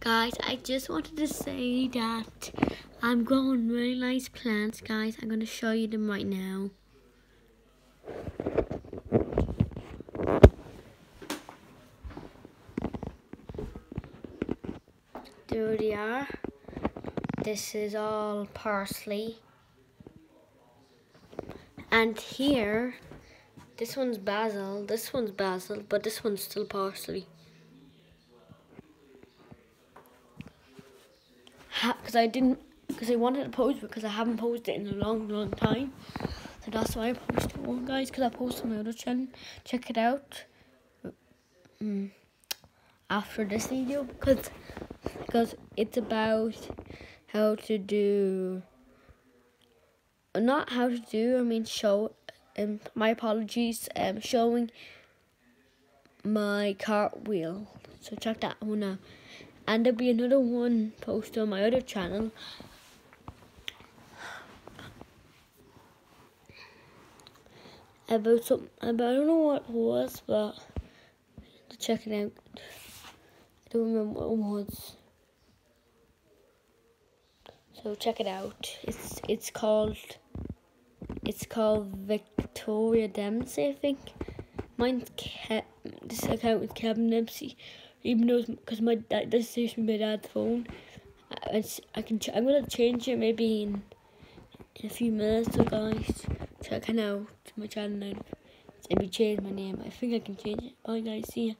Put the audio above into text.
Guys, I just wanted to say that I'm growing really nice plants, guys. I'm going to show you them right now. There they are. This is all parsley. And here, this one's basil, this one's basil, but this one's still parsley. Because I didn't, because I wanted to post because I haven't posted it in a long, long time. So that's why I posted one, guys, because I posted my other channel. Check it out. Mm. After this video, because because it's about how to do not how to do I mean show um my apologies um showing my cartwheel so check that one out and there'll be another one posted on my other channel about some about I don't know what it was but check it out I don't remember what it was so check it out. It's it's called it's called Victoria Dempsey, I think. Mine's Ke this account is Kevin Dempsey, even though because my dad this is my dad's phone. I, I can I'm gonna change it maybe in, in a few minutes. So guys, check it out my channel. Maybe change my name. I think I can change it. Bye guys. See ya.